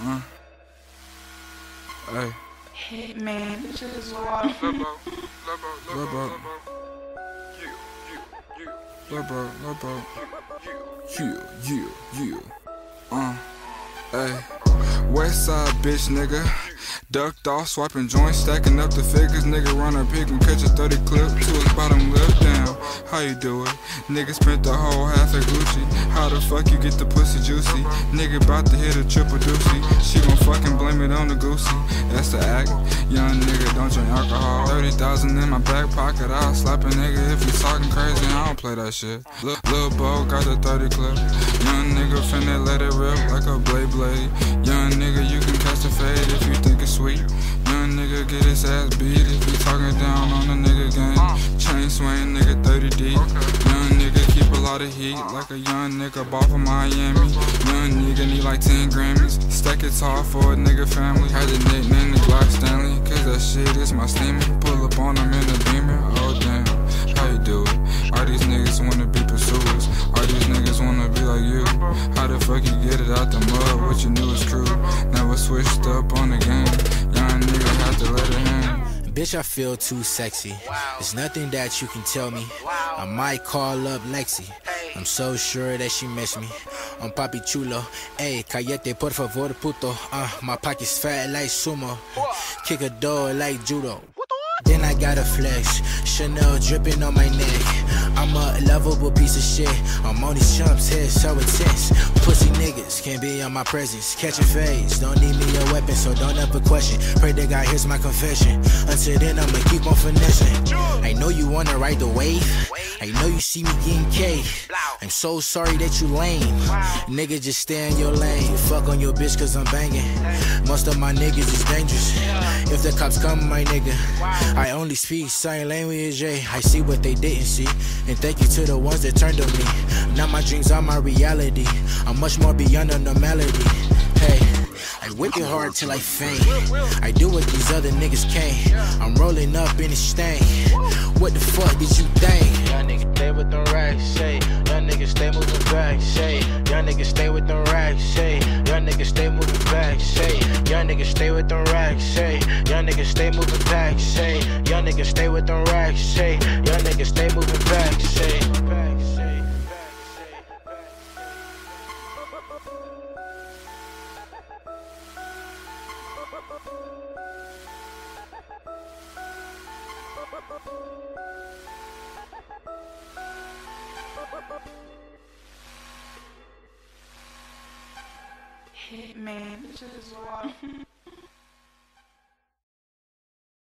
Uh. Hey. Hitman, this shit is wild. Lil bro. Lil bro, Lil bro. Yeah, yeah, yeah. Uh. Hey. Westside bitch nigga. Ducked off, swiping joints, stacking up the figures. Nigga run a pig and catch a 30 clip to his bottom lip down. How you do it? Nigga spent the whole half of Gucci. How the fuck you get the pussy juicy? Nigga bout to hit a triple doozy. She gon' fucking blame it on the goosey. That's the act. Young nigga, don't drink alcohol. 30,000 in my back pocket. I'll slap a nigga if he's talking crazy. I don't play that shit. Look, Lil Bo got the 30 clip. Young nigga finna let it rip like a blade blade. Young nigga, you can catch the fade if you think it's sweet. Young nigga get his ass beat if he talking down on the nigga game. Chain swing, a heat like a young nigga ball from Miami. Young nigga need like 10 Grammys. Stack it tall for a nigga family. Had the nickname the Glock Stanley, cause that shit is my steamer. Pull up on him in the beamer. Oh damn, how you do it? All these niggas wanna be pursuers. All these niggas wanna be like you. How the fuck you get it out the mud? What you knew is true. Never switched up Bitch, I feel too sexy. There's nothing that you can tell me. I might call up Lexi. I'm so sure that she miss me. I'm papi chulo. Ey, callete por favor, puto. Uh, my pocket's fat like sumo. Kick a door like judo. Then I got a flex, Chanel dripping on my neck. I'm a lovable piece of shit. I'm on these chumps' head so intense. Pussy niggas can't be on my presence. Catching phase, don't need me a weapon, so don't ever question. Pray to God, here's my confession. Until then, I'ma keep on finessing. I know you wanna ride the wave. I know you see me getting K. I'm so sorry that you lame. Nigga, just stay in your lane. Fuck on your bitch, cause I'm banging. Most of my niggas is dangerous. If the cops come, my nigga, I only speak sign language. I see what they didn't see. And thank you to the ones that turned on me. Now my dreams are my reality. I'm much more beyond the normality. Hey. I whip it hard till I faint. I do what these other niggas can't. I'm rolling up in a stain. What the fuck did you think? Racks, say. Young niggas stay moving back, say. Young niggas stay with them racks, say. Young niggas stay moving back, say. Young niggas stay with them racks, say. Young niggas stay moving back, say. Young niggas stay with them racks, say. Young niggas stay moving back, say. Hitman, this shit is wild.